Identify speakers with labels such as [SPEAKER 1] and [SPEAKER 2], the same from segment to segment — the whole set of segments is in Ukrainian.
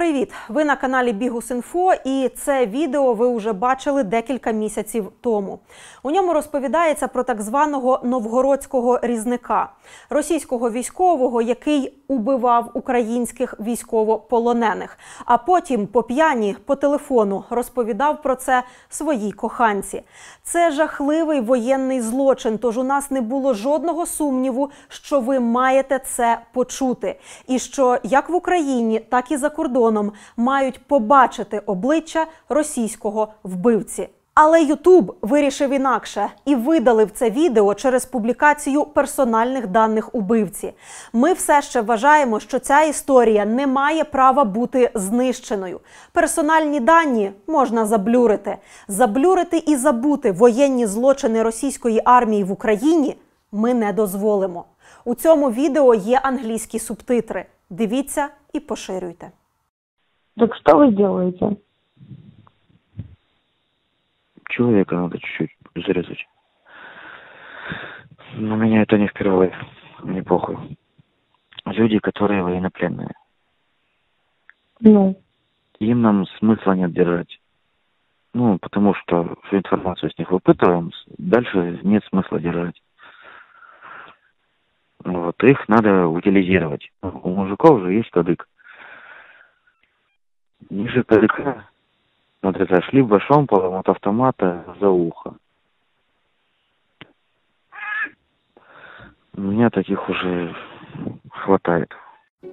[SPEAKER 1] Привіт! Ви на каналі Бігус.Інфо і це відео ви вже бачили декілька місяців тому. У ньому розповідається про так званого новгородського різника, російського військового, який убивав українських військовополонених. А потім по п'яні по телефону розповідав про це своїй коханці. Це жахливий воєнний злочин. Тож у нас не було жодного сумніву, що ви маєте це почути, і що як в Україні, так і за кордоном мають побачити обличчя російського вбивці. Але Ютуб вирішив інакше і видалив це відео через публікацію персональних даних убивці. Ми все ще вважаємо, що ця історія не має права бути знищеною. Персональні дані можна заблюрити. Заблюрити і забути воєнні злочини російської армії в Україні ми не дозволимо. У цьому відео є англійські субтитри. Дивіться і поширюйте.
[SPEAKER 2] Так что вы делаете?
[SPEAKER 3] Человека надо чуть-чуть зарезать. Но меня это не впервые. Мне похуй. Люди, которые военнопленные.
[SPEAKER 2] Ну,
[SPEAKER 3] Им нам смысла нет держать. Ну, потому что всю информацию с них выпытываем, дальше нет смысла держать. Вот, их надо утилизировать. У мужиков же есть кадык. Ниже кадыка отрезаешь либо шомполом от автомата за ухо. У меня таких уже хватает.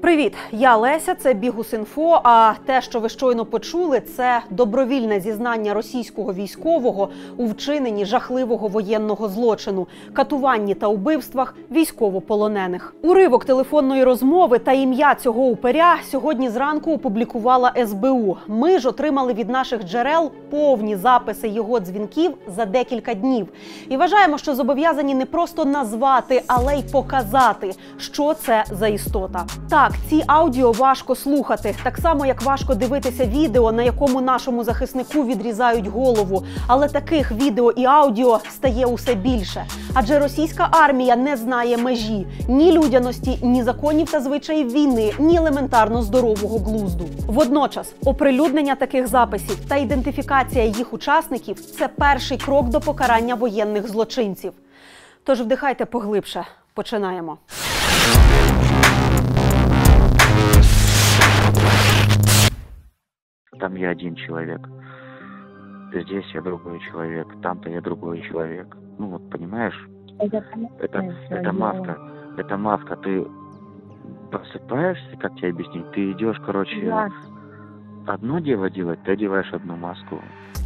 [SPEAKER 1] Привіт, я Леся. Це Бігус.Інфо. А те, що ви щойно почули, це добровільне зізнання російського військового у вчиненні жахливого воєнного злочину, катуванні та убивствах військовополонених. Уривок телефонної розмови та ім'я цього упиря сьогодні зранку опублікувала СБУ. Ми ж отримали від наших джерел повні записи його дзвінків за декілька днів. І вважаємо, що зобов'язані не просто назвати, але й показати, що це за істота. Так, ці аудіо важко слухати, так само як важко дивитися відео, на якому нашому захиснику відрізають голову. Але таких відео і аудіо стає усе більше. Адже російська армія не знає межі ні людяності, ні законів та звичаїв війни, ні елементарно здорового глузду. Водночас, оприлюднення таких записів та ідентифікація їх учасників це перший крок до покарання воєнних злочинців. Тож вдихайте поглибше. Починаємо.
[SPEAKER 3] Там я один человек. Здесь я другой человек. Там-то я другой человек. Ну вот, понимаешь?
[SPEAKER 2] это,
[SPEAKER 3] Это, маска. Это маска. Ты просыпаешься, как тебе объяснить? Ты идешь, короче,
[SPEAKER 2] Я
[SPEAKER 3] одно дело делать, ты одеваешь одну маску.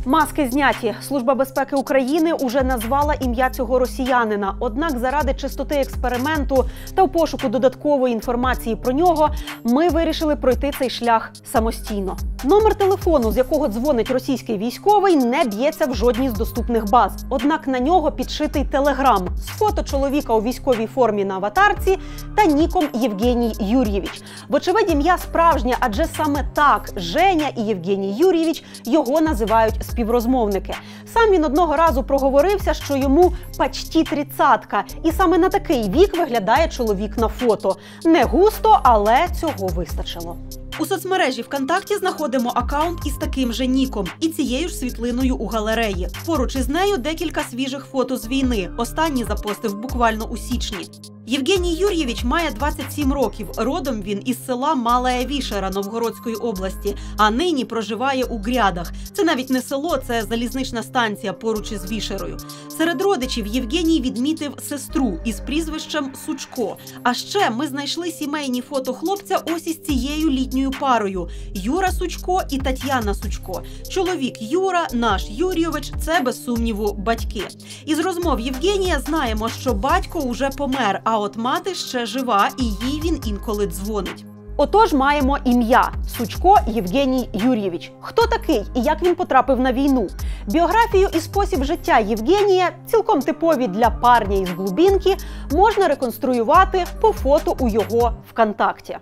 [SPEAKER 1] Маски зняті. Служба безпеки України уже назвала ім'я цього росіянина. Однак, заради чистоти експерименту та в пошуку додаткової інформації про нього, ми вирішили пройти цей шлях самостійно. Номер телефону, з якого дзвонить російський військовий, не б'ється в жодній з доступних баз. Однак на нього підшитий телеграм з фото чоловіка у військовій формі на аватарці та ніком Євгеній Юр'євіч. Вочевидь, ім'я справжнє, адже саме так Женя і Євгеній Юрійович його називають співрозмовники. Сам він одного разу проговорився, що йому почті тридцятка, і саме на такий вік виглядає чоловік на фото. Не густо, але цього вистачило. У соцмережі ВКонтакті знаходимо акаунт із таким же ніком і цією ж світлиною у галереї. Поруч із нею декілька свіжих фото з війни. Останні запостив буквально у січні. Євгеній Юр'євіч має 27 років. Родом він із села Малая Вішера Новгородської області, а нині проживає у Грядах. Це навіть не село, це залізнична станція поруч із Вішерою. Серед родичів Євгеній відмітив сестру із прізвищем Сучко. А ще ми знайшли сімейні фото хлопця ось із цією літньою парою: Юра Сучко і Тетяна Сучко. Чоловік Юра, наш Юрійович, це без сумніву батьки. Із розмов Євгенія знаємо, що батько уже помер, а от мати ще жива, і їй він інколи дзвонить. Отож, маємо ім'я Сучко Євгеній Юр'євіч. Хто такий і як він потрапив на війну? Біографію і спосіб життя Євгенія, цілком типові для парня із глубінки, можна реконструювати по фото у його ВКонтакті.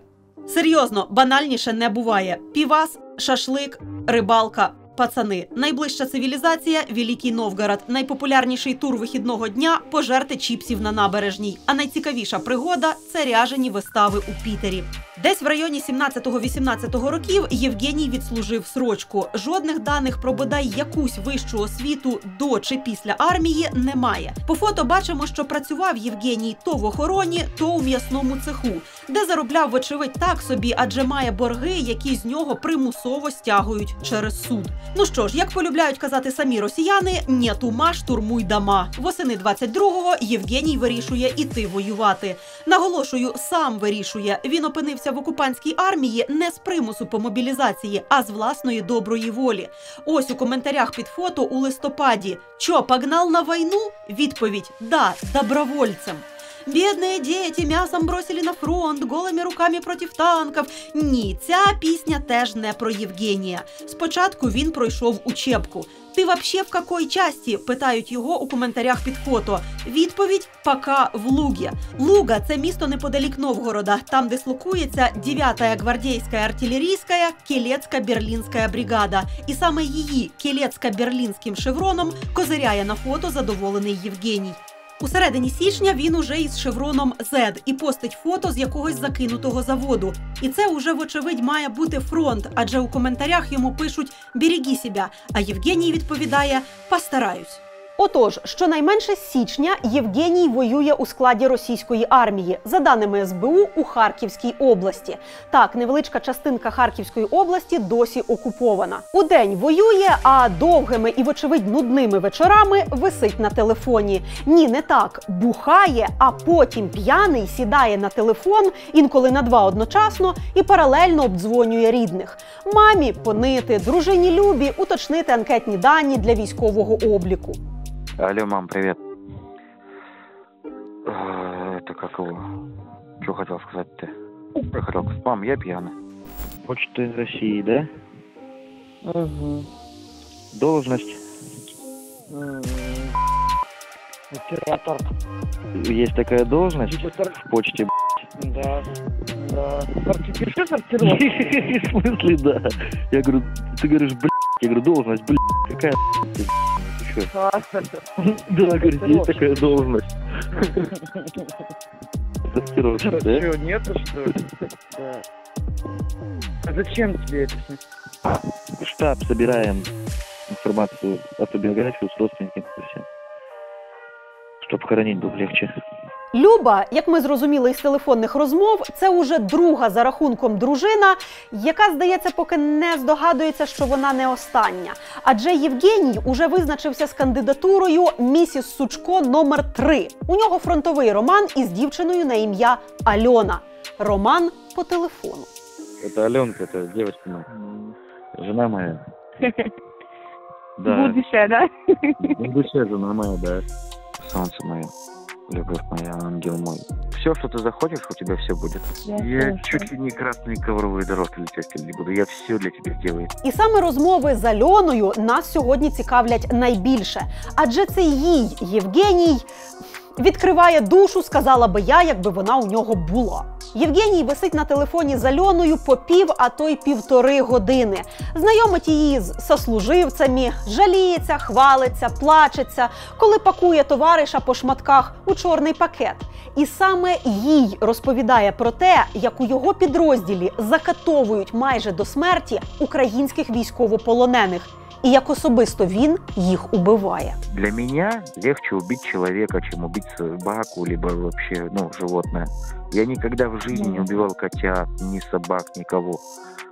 [SPEAKER 1] Серйозно, банальніше не буває. Півас, шашлик, рибалка, пацани. Найближча цивілізація Великий Новгород. Найпопулярніший тур вихідного дня пожерти чіпсів на набережній. А найцікавіша пригода це ряжені вистави у Пітері. Десь в районі 17-18 років Євгеній відслужив срочку. Жодних даних про бодай якусь вищу освіту до чи після армії немає. По фото бачимо, що працював Євгеній то в охороні, то у м'ясному цеху, де заробляв, вочевидь, так собі, адже має борги, які з нього примусово стягують через суд. Ну що ж, як полюбляють казати самі росіяни, «Нєт ума, штурмуй дома. Восени 22-го Євгеній вирішує іти воювати. Наголошую, сам вирішує. Він опинився в окупантській армії не з примусу по мобілізації, а з власної доброї волі. Ось у коментарях під фото у листопаді. Чо, погнал на війну? Відповідь: да, добровольцем. Бідні діти м'ясом бросили на фронт, голими руками проти танків. Ні, ця пісня теж не про Євгенія. Спочатку він пройшов учебку. Ти вообще в какой часті? питають його у коментарях під фото. Відповідь пока в Лугі. Луга це місто неподалік Новгорода, там дислокується 9-я гвардійська артилерійська Келецька берлінська бригада. І саме її Келецька-берлінським шевроном козиряє на фото задоволений Євгеній. У середині січня він уже із шевроном Z і постить фото з якогось закинутого заводу. І це уже, вочевидь, має бути фронт, адже у коментарях йому пишуть «Береги себе», а Євгеній відповідає «Постараюсь». Отож, щонайменше з січня Євгеній воює у складі російської армії, за даними СБУ у Харківській області. Так, невеличка частинка Харківської області досі окупована. Удень воює, а довгими і, вочевидь, нудними вечорами висить на телефоні. Ні, не так бухає, а потім п'яний сідає на телефон, інколи на два одночасно, і паралельно обдзвонює рідних. Мамі понити, дружині любі, уточнити анкетні дані для військового обліку.
[SPEAKER 3] Алло, мам, привет. Э, Это как его? Что хотел сказать ты? Сказать, мам, я пьяный. Почты России, да?
[SPEAKER 2] Угу.
[SPEAKER 3] Должность.
[SPEAKER 2] Оператор.
[SPEAKER 3] Есть такая должность в почте.
[SPEAKER 2] Да. Да. Пиши сортировку.
[SPEAKER 3] В смысле, да? Я говорю, ты говоришь, блядь. Я говорю, должность, блядь. Какая ты, чё? Да, говорит, есть такая должность. Сортировщик, да?
[SPEAKER 2] Чё, нету, что ли? Да. А зачем тебе это?
[SPEAKER 3] В штаб собираем информацию, автобиографию с родственниками всем. Чтобы хоронить было легче.
[SPEAKER 1] Люба, як ми зрозуміли із телефонних розмов, це уже друга за рахунком дружина, яка, здається, поки не здогадується, що вона не остання. Адже Євгеній уже визначився з кандидатурою місіс Сучко номер 3 У нього фронтовий роман із дівчиною на ім'я Альона. Роман по телефону.
[SPEAKER 3] Это Аленка, это девочка моя. Жена моя. Да.
[SPEAKER 2] Будущее, да?
[SPEAKER 3] Будущая жена моя, да. Солнце мое Любовь моя, ангел мой. Все, что ты захочешь, у тебя все будет. Я
[SPEAKER 2] слышу.
[SPEAKER 3] чуть ли не красные ковровые дорожки лететь не буду. Я все для тебя сделаю.
[SPEAKER 1] І саме розмови з Альоною нас сьогодні цікавлять найбільше. Адже це їй Євгеній відкриває душу, сказала би я, якби вона у нього була. Євгеній висить на телефоні з Альоною по пів, а то й півтори години. Знайомить її з сослуживцями, жаліється, хвалиться, плачеться, коли пакує товариша по шматках у чорний пакет. І саме їй розповідає про те, як у його підрозділі закатовують майже до смерті українських військовополонених, і як особисто він їх убиває.
[SPEAKER 3] Для меня легче убить человека, чем убить собаку, либо вообще, ну, животное. Я никогда в жизни не убивал котят, ни собак, никого.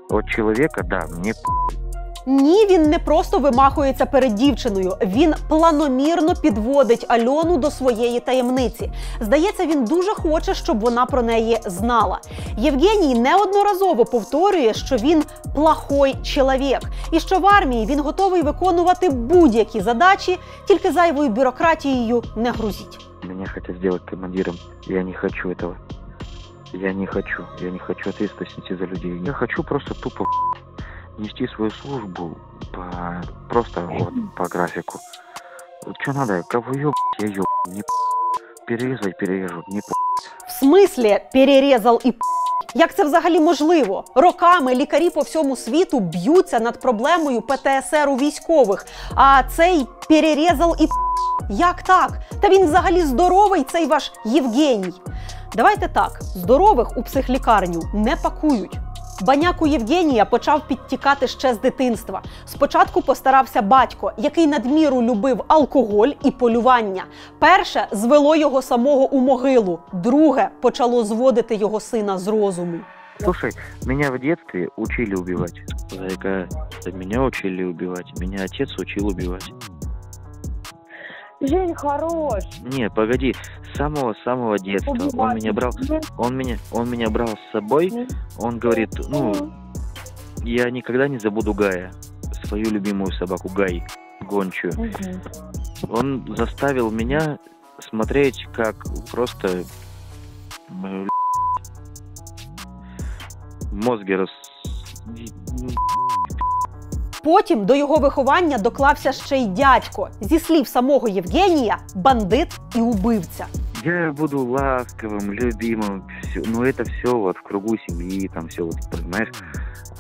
[SPEAKER 3] Вот человека, да, мне
[SPEAKER 1] Ні, він не просто вимахується перед дівчиною. Він планомірно підводить Альону до своєї таємниці. Здається, він дуже хоче, щоб вона про неї знала. Євгеній неодноразово повторює, що він плохой чоловік, і що в армії він готовий виконувати будь-які задачі, тільки зайвою бюрократією не грузіть.
[SPEAKER 3] Меня хотят сделать командиром. Я не хочу этого. Я не хочу. Я не хочу ответственности за людей. Я хочу просто тупо нести свою службу по, просто вот по графику. Что надо? Кого ёб, я ёб. Не перерезать, перережу. Не
[SPEAKER 1] В смислі перерізав і п***? Як це взагалі можливо? Роками лікарі по всьому світу б'ються над проблемою ПТСР у військових, а цей перерізав і п***. Як так? Та він взагалі здоровий, цей ваш Євгеній. Давайте так: здорових у психлікарню не пакують. Баняку Євгенія почав підтікати ще з дитинства. Спочатку постарався батько, який надміру любив алкоголь і полювання. Перше звело його самого у могилу, друге почало зводити його сина з розуму.
[SPEAKER 3] Слушай, меня в детстве учили убивать. Зайка, меня учили убивать. Меня отец учил убивать.
[SPEAKER 4] Жень хорош.
[SPEAKER 3] Не, погоди, с самого-самого детства. Он
[SPEAKER 4] Убивать.
[SPEAKER 3] меня брал, он меня, он меня брал с собой. Он говорит, ну, я никогда не забуду Гая, свою любимую собаку Гай, гончую.
[SPEAKER 4] Мгм.
[SPEAKER 3] Он заставил меня смотреть, как просто мозги рас...
[SPEAKER 1] Потім до його виховання доклався ще й дядько. Зі слів самого Євгенія, бандит і убивця.
[SPEAKER 3] Я буду ласковым, любимым, всё, но это все вот в кругу семьи, там все вот, понимаешь.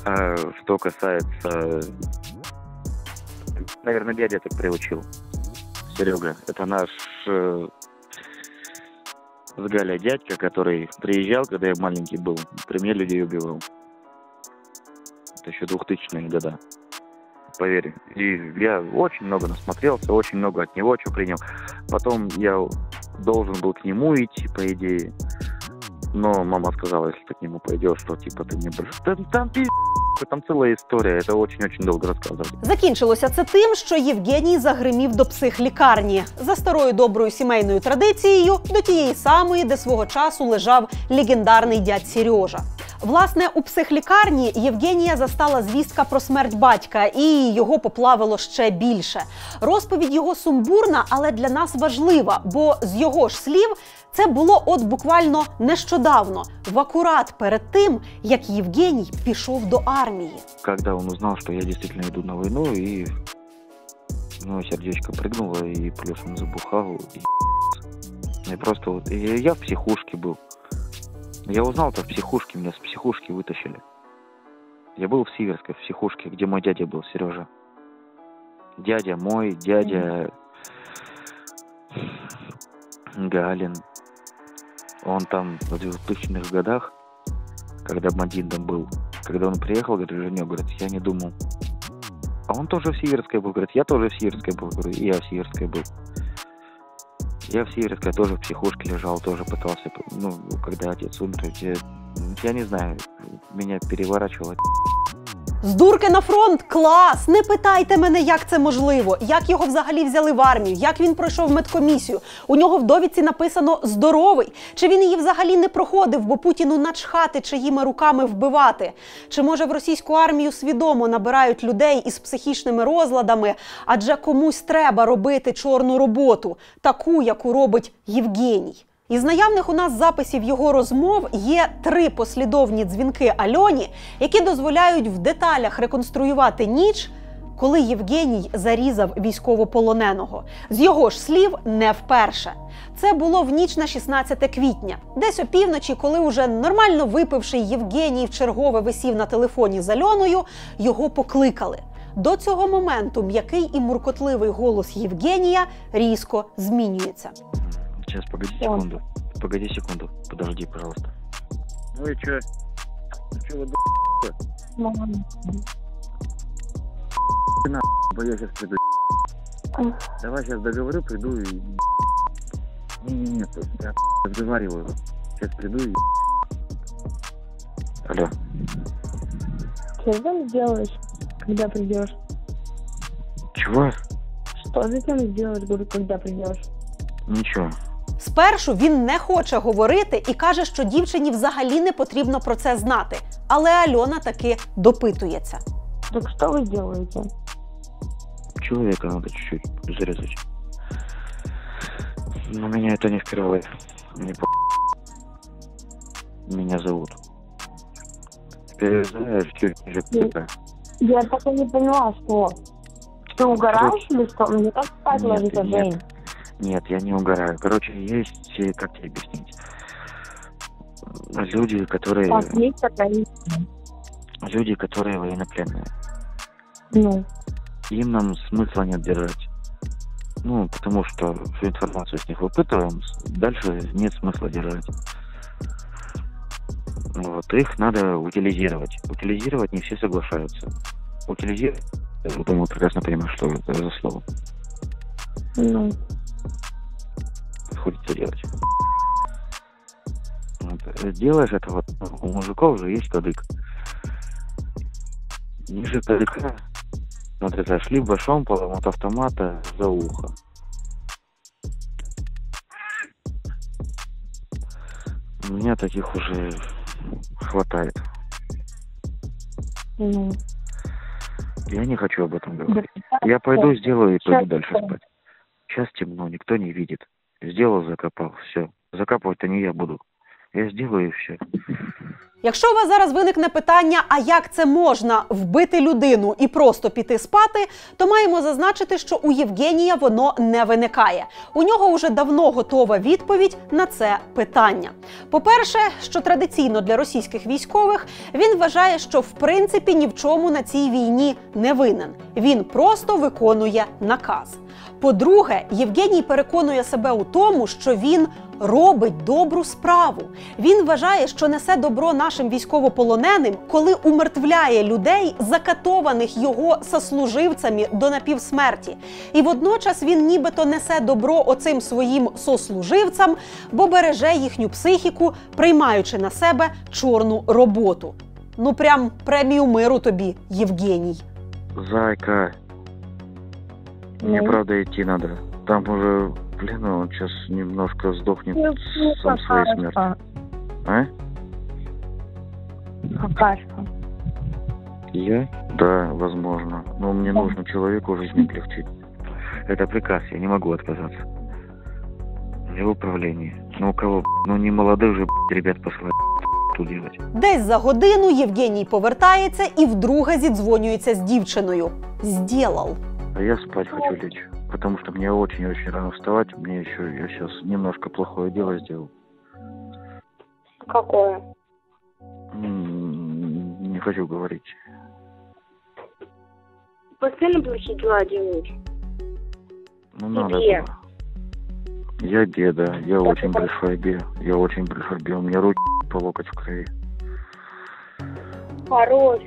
[SPEAKER 3] А что касается, наверное, дядя так приучил. Серега, это наш э, с Галя дядька, который приезжал, когда я маленький был, при мне людей убивал. Это еще 2000-е года. Поверь. И я очень много насмотрелся, очень много от него чего принял. Потом я должен был к нему идти, по идее Но мама сказала, если ты к нему пойдешь, что типа ты не больше... Там, там, пи***, там целая история, это очень-очень долго рассказывать.
[SPEAKER 1] Закінчилося це тим, що Євгеній загримів до психлікарні за старою доброю сімейною традицією до тієї самої, де свого часу лежав легендарний дядь Сережа. Власне, у психлікарні Євгенія застала звістка про смерть батька, і його поплавило ще більше. Розповідь його сумбурна, але для нас важлива, бо з його ж слів це було от буквально нещодавно, в акурат перед тим, як Євгеній пішов до армії.
[SPEAKER 3] Когда он узнал, что я действительно иду на войну, и у него сердечко прыгнуло, и плюс он забухал, и, и просто вот... и я в психушке был. Я узнал это в психушке, меня с психушки вытащили. Я был в Сиверской, в психушке, где мой дядя был, Сережа. Дядя мой, дядя Галин. Он там в 2000-х годах, когда бандитом был, когда он приехал, говорит, Женек, говорит, я не думал. А он тоже в Сиверской был, говорит, я тоже в Сиверской был, говорю, и я в Сиверской был. Я в Сиверской тоже в психушке лежал, тоже пытался, ну, когда отец умер, я, я не знаю, меня переворачивало.
[SPEAKER 1] З дурки на фронт клас! Не питайте мене, як це можливо, як його взагалі взяли в армію, як він пройшов медкомісію. У нього в довідці написано здоровий. Чи він її взагалі не проходив, бо Путіну начхати чиїми руками вбивати? Чи може в російську армію свідомо набирають людей із психічними розладами, адже комусь треба робити чорну роботу, таку, яку робить Євгеній. Із наявних у нас записів його розмов є три послідовні дзвінки Альоні, які дозволяють в деталях реконструювати ніч, коли Євгеній зарізав військовополоненого. З його ж слів, не вперше. Це було в ніч на 16 квітня, десь опівночі, коли уже нормально випивший Євгеній в чергове висів на телефоні з Альоною, його покликали. До цього моменту м'який і муркотливий голос Євгенія різко змінюється.
[SPEAKER 3] Сейчас, погоди секунду. Погоди секунду. Подожди, пожалуйста.
[SPEAKER 2] Ну и чё? Ну чё вы, б***ь, я сейчас приду. Давай сейчас договорю, приду и... Не-не-не, я разговариваю. Сейчас приду и...
[SPEAKER 3] Алло.
[SPEAKER 4] Что ты там сделаешь, когда придешь?
[SPEAKER 3] Чего?
[SPEAKER 4] Что ты там сделаешь, говорю, когда придешь?
[SPEAKER 3] Ничего.
[SPEAKER 1] Спершу він не хоче говорити і каже, що дівчині взагалі не потрібно про це знати. Але Альона таки допитується.
[SPEAKER 4] Так что вы делаете?
[SPEAKER 3] Человека надо чуть-чуть зарезать. Но меня это не впервые. Не по... Меня зовут. Теперь знаешь, чуть ниже ПТ.
[SPEAKER 4] Я так и не поняла, что... Ты угораешь или что? Мне так спать
[SPEAKER 3] Нет,
[SPEAKER 4] ложится,
[SPEAKER 3] нет.
[SPEAKER 4] Жень.
[SPEAKER 3] Нет, я не угораю. Короче, есть, э, как тебе объяснить? Люди, которые...
[SPEAKER 4] Так, есть такая...
[SPEAKER 3] Люди, которые военнопленные.
[SPEAKER 4] Ну,
[SPEAKER 3] Им нам смысла нет держать. Ну, потому что всю информацию с них выпытываем, дальше нет смысла держать. Вот, их надо утилизировать. Утилизировать не все соглашаются. Утилизировать, я думаю, прекрасно понимаю, что это за слово.
[SPEAKER 4] Ну,
[SPEAKER 3] приходится делать. Вот. э, Делаешь это вот, у мужиков же есть кадык. Ниже кадыка надрезаешь либо шомполом от автомата за ухо. У меня таких уже хватает.
[SPEAKER 4] ну.
[SPEAKER 3] Я не хочу об этом говорить. Я пойду сделаю и пойду дальше спать. Сейчас темно, никто не видит. Сделал, закопал, все. Закапывать-то не я буду. Я сделаю и все.
[SPEAKER 1] Якщо у вас зараз виникне питання, а як це можна вбити людину і просто піти спати, то маємо зазначити, що у Євгенія воно не виникає. У нього вже давно готова відповідь на це питання. По-перше, що традиційно для російських військових він вважає, що в принципі ні в чому на цій війні не винен. Він просто виконує наказ. По-друге, Євгеній переконує себе у тому, що він робить добру справу. Він вважає, що несе добро нашим військовополоненим, коли умертвляє людей, закатованих його сослуживцями до напівсмерті. І водночас він нібито несе добро оцим своїм сослуживцям, бо береже їхню психіку, приймаючи на себе чорну роботу. Ну прям премію миру тобі, Євгеній.
[SPEAKER 3] Зайка, мне
[SPEAKER 4] Ну?
[SPEAKER 3] правда идти надо. Там уже, блин, он сейчас немножко сдохнет
[SPEAKER 4] Ну,
[SPEAKER 3] сам своей смертью. А?
[SPEAKER 4] Какашка.
[SPEAKER 3] Я? Да, возможно. Но мне
[SPEAKER 4] Да.
[SPEAKER 3] нужно человеку жизнь облегчить. Это приказ, я не могу отказаться. Я в управлении. Ну у кого, ну не молодых же ребят посылать тут делать.
[SPEAKER 1] Десь за годину Євгеній повертається і вдруге зідзвонюється з дівчиною. Зділав.
[SPEAKER 3] А я спать хочу лечь. Потому что мне очень-очень рано вставать. Мне еще, я сейчас немножко плохое дело сделал.
[SPEAKER 4] Какое?
[SPEAKER 3] Не хочу говорить.
[SPEAKER 4] Постоянно плохие дела делаешь.
[SPEAKER 3] Ну, надо было. Я деда, я очень большой бе. Я очень большой бе. У меня руки по локоть в крови.
[SPEAKER 4] Хорош.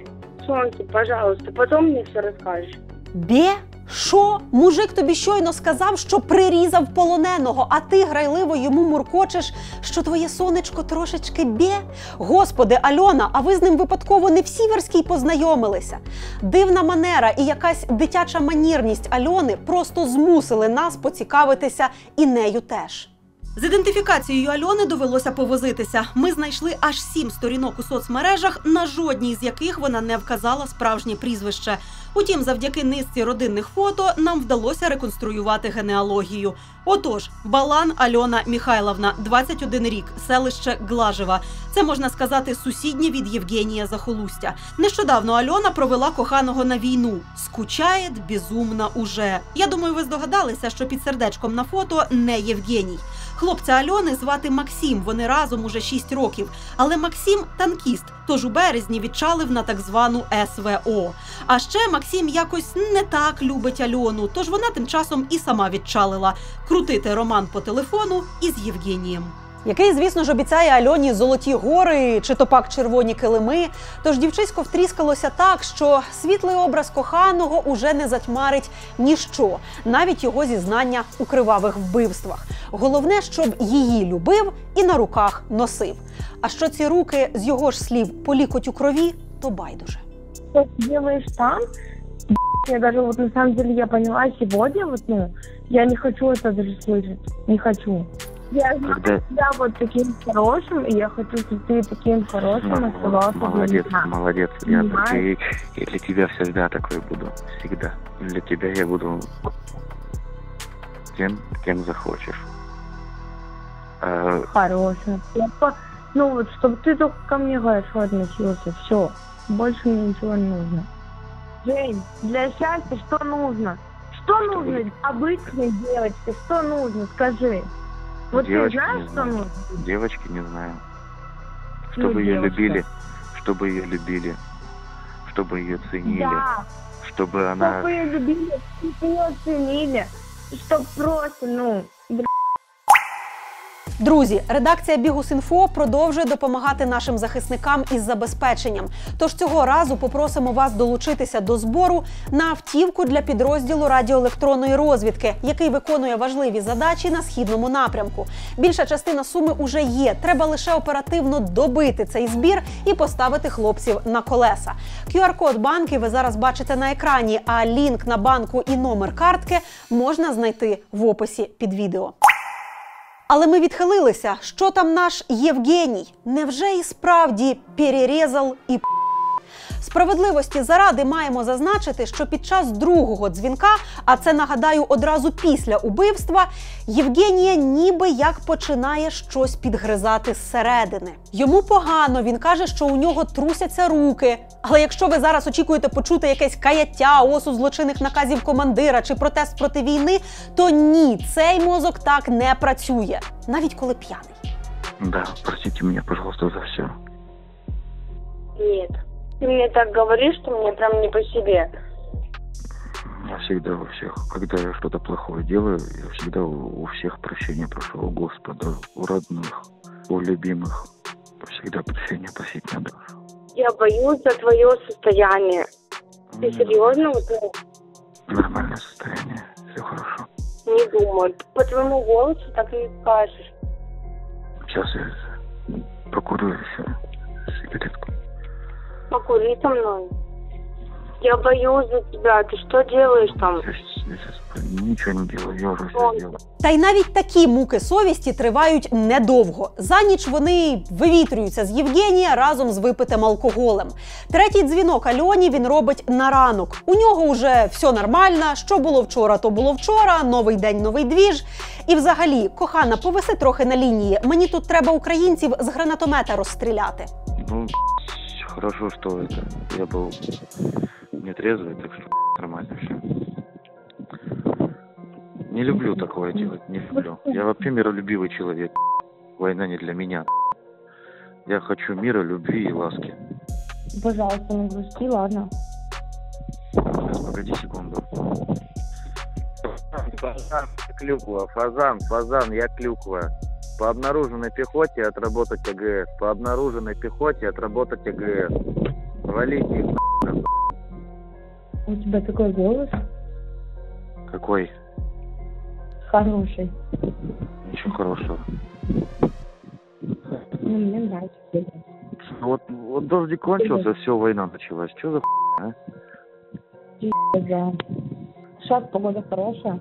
[SPEAKER 4] Солнце, пожалуйста, потом мне все расскажешь.
[SPEAKER 1] Бє? Що? Мужик тобі щойно сказав, що прирізав полоненого, а ти грайливо йому муркочеш, що твоє сонечко трошечки бє? Господи, Альона, а ви з ним випадково не в Сіверській познайомилися? Дивна манера і якась дитяча манірність Альони просто змусили нас поцікавитися і нею теж. З ідентифікацією Альони довелося повозитися. Ми знайшли аж сім сторінок у соцмережах, на жодній з яких вона не вказала справжнє прізвище. Утім, завдяки низці родинних фото нам вдалося реконструювати генеалогію. Отож, Балан Альона Міхайловна, 21 рік, селище Глажева. Це можна сказати сусіднє від Євгенія Захолустя. Нещодавно Альона провела коханого на війну. Скучає безумно уже. Я думаю, ви здогадалися, що під сердечком на фото не Євгеній. Хлопця Альони звати Максим. Вони разом уже 6 років. Але Максим танкіст, тож у березні відчалив на так звану СВО. А ще Максим якось не так любить Альону, тож вона тим часом і сама відчалила крутити роман по телефону із Євгенієм Який, звісно ж, обіцяє Альоні золоті гори чи то пак червоні килими. Тож дівчисько втріскалося так, що світлий образ коханого уже не затьмарить ніщо, навіть його зізнання у кривавих вбивствах. Головне, щоб її любив і на руках носив. А що ці руки з його ж слів полікоть у крові, то байдуже.
[SPEAKER 4] Что ты делаешь там? Я даже вот на самом деле я поняла сегодня, вот, ну, я не хочу это даже слышать. Не хочу. Я знаю
[SPEAKER 3] Когда...
[SPEAKER 4] тебя вот таким хорошим, и я хочу, чтобы ты таким хорошим
[SPEAKER 3] Ну,
[SPEAKER 4] оставался для
[SPEAKER 3] молодец,
[SPEAKER 4] меня.
[SPEAKER 3] молодец. Я, ты- я для тебя всегда такой буду. Всегда. Для тебя я буду тем, кем захочешь. А,
[SPEAKER 4] Хорошим. Ну вот, чтобы ты только ко мне хорошо относился, все. Больше мне ничего не нужно. Жень, для счастья что нужно? Что
[SPEAKER 3] Чтобы-
[SPEAKER 4] нужно обычной девочке? Что нужно? Скажи. Вот
[SPEAKER 3] Девочки,
[SPEAKER 4] ты знаешь,
[SPEAKER 3] не
[SPEAKER 4] что
[SPEAKER 3] знаю.
[SPEAKER 4] нужно?
[SPEAKER 3] девочки, не знаю.
[SPEAKER 4] Ну,
[SPEAKER 3] Чтобы ее
[SPEAKER 4] девушка.
[SPEAKER 3] любили, чтобы ее любили, чтобы ее ценили,
[SPEAKER 4] Да,
[SPEAKER 3] чтобы она...
[SPEAKER 4] чтобы ее любили, чтобы ее ценили. чтоб просто, ну,
[SPEAKER 1] Друзі, редакція Бігус.Інфо продовжує допомагати нашим захисникам із забезпеченням. Тож цього разу попросимо вас долучитися до збору на автівку для підрозділу радіоелектронної розвідки, який виконує важливі задачі на східному напрямку. Більша частина суми уже є. Треба лише оперативно добити цей збір і поставити хлопців на колеса. QR-код банки ви зараз бачите на екрані. А лінк на банку і номер картки можна знайти в описі під відео. Але ми відхилилися. Що там наш Євгеній? Невже і справді перерізав і? Справедливості заради маємо зазначити, що під час другого дзвінка, а це нагадаю одразу після убивства, Євгенія ніби як починає щось підгризати зсередини. Йому погано, він каже, що у нього трусяться руки. Але якщо ви зараз очікуєте почути якесь каяття, осуд злочинних наказів командира чи протест проти війни, то ні, цей мозок так не працює, навіть коли п'яний.
[SPEAKER 3] Да, простите меня, пожалуйста, за все.
[SPEAKER 4] нет. Ты мне так говоришь, что мне прям не по себе.
[SPEAKER 3] Я всегда у всех, когда я что-то плохое делаю, я всегда у, у всех прощения прошу у Господа, у родных, у любимых. Всегда прощения просить надо.
[SPEAKER 4] Я боюсь за твое состояние. Ты серьезно? Вот, ну,
[SPEAKER 3] Нормальное состояние, все хорошо.
[SPEAKER 4] не думаю. По твоему голосу так и скажешь.
[SPEAKER 3] Сейчас я покурю еще сигаретку.
[SPEAKER 4] Покури со мной. Я боюсь за тебя. Ты что делаешь там?
[SPEAKER 3] Ничего не делаю, я
[SPEAKER 4] Он.
[SPEAKER 3] все.
[SPEAKER 1] Та й навіть такі муки совісті тривають недовго. За ніч вони вивітрюються з Євгенія разом з випитим алкоголем. Третій дзвінок Альоні він робить на ранок. У нього вже все нормально. Що було вчора, то було вчора. Новий день, новий двіж. І взагалі, кохана, повиси трохи на лінії. Мені тут треба українців з гранатомета розстріляти.
[SPEAKER 3] Ну, хорошо, что это. Я был нетрезвый, так что нормально все. Не люблю такое делать, не люблю. Я вообще миролюбивый человек. Война не для меня. Я хочу мира, любви и ласки.
[SPEAKER 4] Пожалуйста, не грусти, ладно?
[SPEAKER 3] Сейчас, погоди секунду.
[SPEAKER 2] Фазан, клюква, фазан, фазан, я клюква. По обнаруженной пехоте отработать АГС. По обнаруженной пехоте отработать АГС. Валите их.
[SPEAKER 4] У тебя такой голос
[SPEAKER 3] Какой?
[SPEAKER 4] хороший.
[SPEAKER 3] Ничего хорошего.
[SPEAKER 4] Ну, мне нравится.
[SPEAKER 3] Вот, вот дождик кончился, все, война началась. Что за х**,
[SPEAKER 4] Да. Сейчас погода хорошая.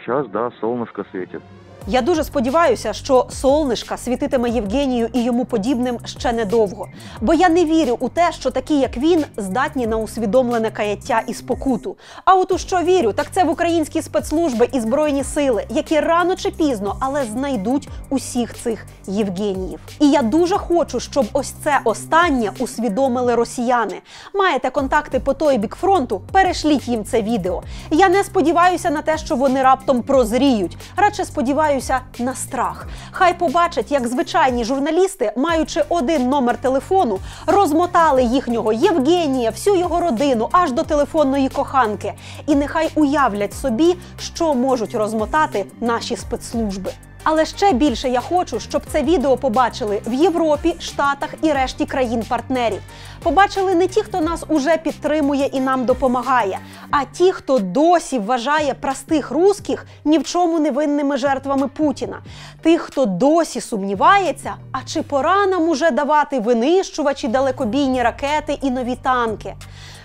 [SPEAKER 3] Сейчас, да, солнышко светит.
[SPEAKER 1] Я дуже сподіваюся, що солнишка світитиме Євгенію і йому подібним ще недовго. Бо я не вірю у те, що такі, як він, здатні на усвідомлене каяття і спокуту. А от у що вірю, так це в українські спецслужби і збройні сили, які рано чи пізно, але знайдуть усіх цих Євгеніїв. І я дуже хочу, щоб ось це останнє усвідомили росіяни. Маєте контакти по той бік фронту? Перешліть їм це відео. Я не сподіваюся на те, що вони раптом прозріють. Радше сподіваюся на страх. Хай побачать, як звичайні журналісти, маючи один номер телефону, розмотали їхнього Євгенія, всю його родину аж до телефонної коханки. І нехай уявлять собі, що можуть розмотати наші спецслужби. Але ще більше я хочу, щоб це відео побачили в Європі, Штатах і решті країн-партнерів. Побачили не ті, хто нас уже підтримує і нам допомагає, а ті, хто досі вважає простих русських ні в чому не винними жертвами Путіна. Тих, хто досі сумнівається, а чи пора нам уже давати винищувачі, далекобійні ракети і нові танки.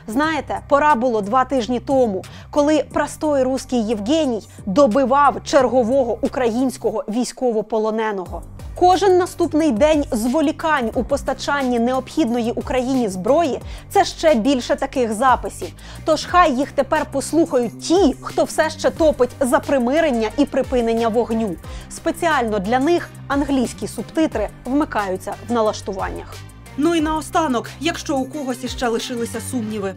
[SPEAKER 1] Знаєте, пора було два тижні тому, коли простой руський Євгеній добивав чергового українського військовополоненого. Кожен наступний день зволікань у постачанні необхідної Україні зброї це ще більше таких записів. Тож хай їх тепер послухають ті, хто все ще топить за примирення і припинення вогню. Спеціально для них англійські субтитри вмикаються в налаштуваннях. Ну і наостанок, якщо у когось іще лишилися сумніви.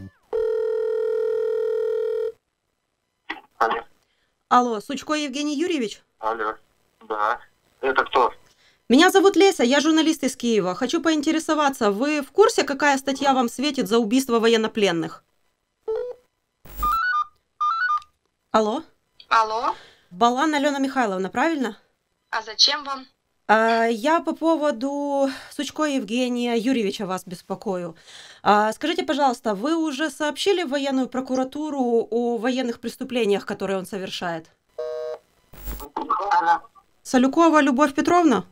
[SPEAKER 5] Алло.
[SPEAKER 1] Алло, Сучко Евгений Юрьевич?
[SPEAKER 5] Алло. Да. Это кто?
[SPEAKER 1] Меня зовут Леся, я журналист из Киева. Хочу поинтересоваться, вы в курсе, какая статья вам светит за убийство военнопленных? Алло?
[SPEAKER 6] Алло?
[SPEAKER 1] Балан Алена Михайловна, правильно?
[SPEAKER 6] А зачем вам?
[SPEAKER 1] А, Я по поводу Сучко Евгения Юрьевича вас беспокою. А, Скажите, пожалуйста, вы уже сообщили в военную прокуратуру о военных преступлениях, которые он совершает?
[SPEAKER 5] Она,
[SPEAKER 1] Салюкова Любовь Петровна?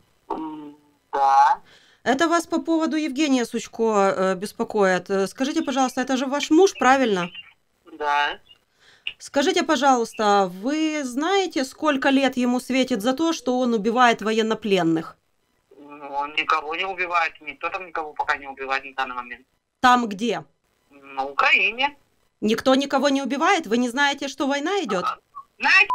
[SPEAKER 5] да,
[SPEAKER 1] Это вас по поводу Евгения Сучко э, беспокоит. Э, Скажите, пожалуйста, это же ваш муж, правильно?
[SPEAKER 5] да.
[SPEAKER 1] Скажите, пожалуйста, вы знаете, сколько лет ему светит за то, что он убивает военнопленных?
[SPEAKER 5] Ну, Он никого не убивает, никто там никого пока не убивает на данный момент.
[SPEAKER 1] Там где?
[SPEAKER 5] На Украине.
[SPEAKER 1] Никто никого не убивает? Вы не знаете, что война идет?
[SPEAKER 5] Знаете?